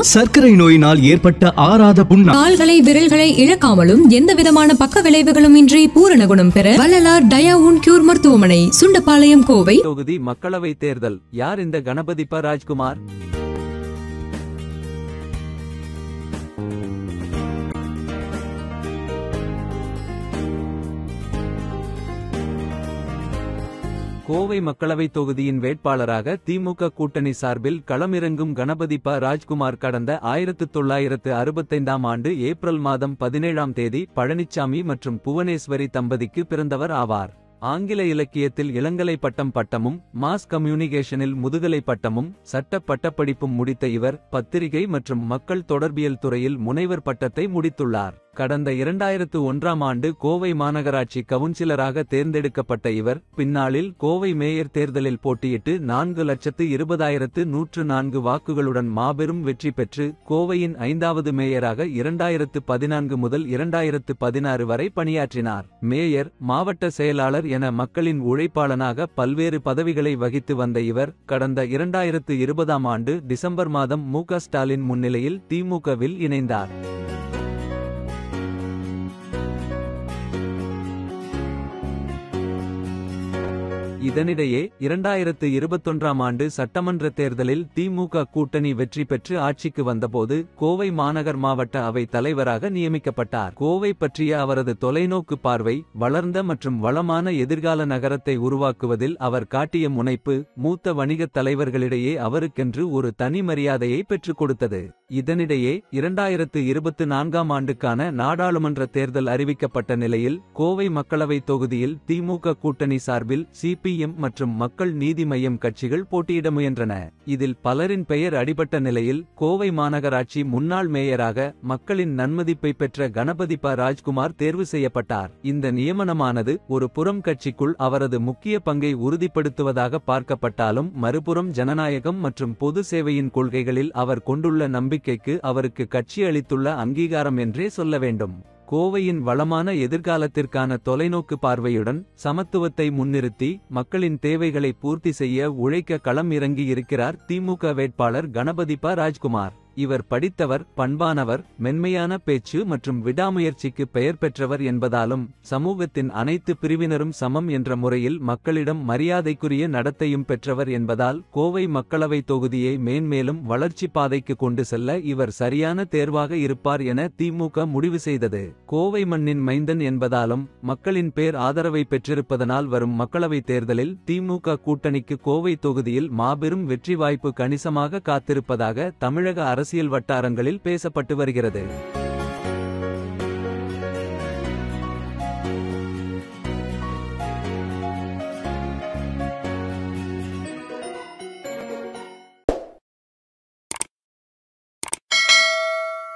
சர்க்கரை நோயினால் ஏற்பட்ட ஆறாத புண்ணா கால்களை விரல்களை இழக்காமலும் எந்த விதமான பக்க விளைவுகளும் இன்றி பூரண குணம் பெற வள்ளலார் டயாவுன் கியூர் மருத்துவமனை சுண்டப்பாளையம் கோவை. தொகுதி மக்களவை தேர்தல். யார் இந்த கணபதி ப ராஜ்குமார்? கோவை மக்களவை தொகுதியின் வேட்பாளராக திமுக கூட்டணி சார்பில் களமிறங்கும் கணபதி ப. ராஜ்குமார் கடந்த ஆயிரத்து தொள்ளாயிரத்து அறுபத்தைந்தாம் ஆண்டு ஏப்ரல் மாதம் பதினேழாம் தேதி பழனிச்சாமி மற்றும் புவனேஸ்வரி தம்பதிக்கு பிறந்தவர் ஆவார். ஆங்கில இலக்கியத்தில் இளங்கலை பட்டம் பட்டமும் மாஸ் கம்யூனிகேஷனில் முதுகலை பட்டமும் சட்ட பட்டப்படிப்பும் முடித்த இவர் பத்திரிகை மற்றும் மக்கள் தொடர்பியல் துறையில் முனைவர் பட்டத்தை முடித்துள்ளார். கடந்த இரண்டாயிரத்து ஒன்றாம் ஆண்டு கோவை மாநகராட்சி கவுன்சிலராக தேர்ந்தெடுக்கப்பட்ட இவர் பின்னாளில் கோவை மேயர் தேர்தலில் போட்டியிட்டு நான்கு லட்சத்து இருபதாயிரத்து நூற்று நான்கு வாக்குகளுடன் மாபெரும் வெற்றி பெற்று கோவையின் ஐந்தாவது மேயராக இரண்டாயிரத்து பதினான்கு முதல் இரண்டாயிரத்து பதினாறு வரை பணியாற்றினார். மேயர் மாவட்ட செயலாளர் என மக்களின் உழைப்பாளனாக பல்வேறு பதவிகளை வகித்து வந்த இவர் கடந்த இரண்டாயிரத்து இருபதாம் ஆண்டு டிசம்பர் மாதம் மு க ஸ்டாலின் முன்னிலையில் திமுகவில் இணைந்தார். இதனிடையே இரண்டாயிரத்து இருபத்தொன்றாம் ஆண்டு சட்டமன்ற தேர்தலில் திமுக கூட்டணி வெற்றி பெற்று ஆட்சிக்கு வந்தபோது கோவை மாநகர் மாவட்ட அவை தலைவராக நியமிக்கப்பட்டார். கோவை பற்றிய அவரது தொலைநோக்கு பார்வை வளர்ந்த மற்றும் வளமான எதிர்கால நகரத்தை உருவாக்குவதில் அவர் காட்டிய முனைப்பு மூத்த வணிகத் தலைவர்களிடையே அவருக்கென்று ஒரு தனி மரியாதையை பெற்றுக் கொடுத்தது. இதனிடையே இரண்டாயிரத்து இருபத்து நான்காம் ஆண்டுக்கான நாடாளுமன்ற தேர்தல் அறிவிக்கப்பட்ட நிலையில் கோவை மக்களவை தொகுதியில் திமுக கூட்டணி சார்பில் சிபிஎம் மற்றும் மக்கள் நீதி மையம் கட்சிகள் போட்டியிட முயன்றன. இதில் பலரின் பெயர் அடிபட்ட நிலையில் கோவை மாநகராட்சி முன்னாள் மேயராக மக்களின் நன்மதிப்பை பெற்ற கணபதி ப. ராஜ்குமார் தேர்வு செய்யப்பட்டார். இந்த நியமனமானது ஒரு புறம் கட்சிக்குள் அவரது முக்கிய பங்கை உறுதிப்படுத்துவதாக பார்க்கப்பட்டாலும் மறுபுறம் ஜனநாயகம் மற்றும் பொது சேவையின் கொள்கைகளில் அவர் கொண்டுள்ள நம்பிக்கைக்கு அவருக்கு கட்சி அளித்துள்ள அங்கீகாரம் என்றே சொல்ல வேண்டும். கோவையின் வளமான எதிர்காலத்திற்கான தொலைநோக்கு பார்வையுடன் சமத்துவத்தை முன்னிறுத்தி மக்களின் தேவைகளை பூர்த்தி செய்ய உழைக்க களம் இறங்கியிருக்கிறார் திமுக வேட்பாளர் கணபதி ப. ராஜ்குமார். இவர் படித்தவர் பண்பானவர் மென்மையான பேச்சு மற்றும் விடாமுயற்சிக்கு பெயர் பெற்றவர் என்பதாலும் சமூகத்தின் அனைத்து பிரிவினரும் சமம் என்ற முறையில் மக்களிடம் மரியாதைக்குரிய நடத்தையும் பெற்றவர் என்பதால் கோவை மக்களவை தொகுதியை மேன்மேலும் வளர்ச்சி பாதைக்கு கொண்டு செல்ல இவர் சரியான தேர்வாக இருப்பார் என திமுக முடிவு செய்தது. கோவை மண்ணின் மைந்தன் என்பதாலும் மக்களின் பேர் ஆதரவை பெற்றிருப்பதனால் வரும் மக்களவைத் தேர்தலில் திமுக கூட்டணிக்கு கோவை தொகுதியில் மாபெரும் வெற்றி வாய்ப்பு கணிசமாக காத்திருப்பதாக தமிழக அரசியல் வட்டாரங்களில் பேசப்பட்டு வருகிறது.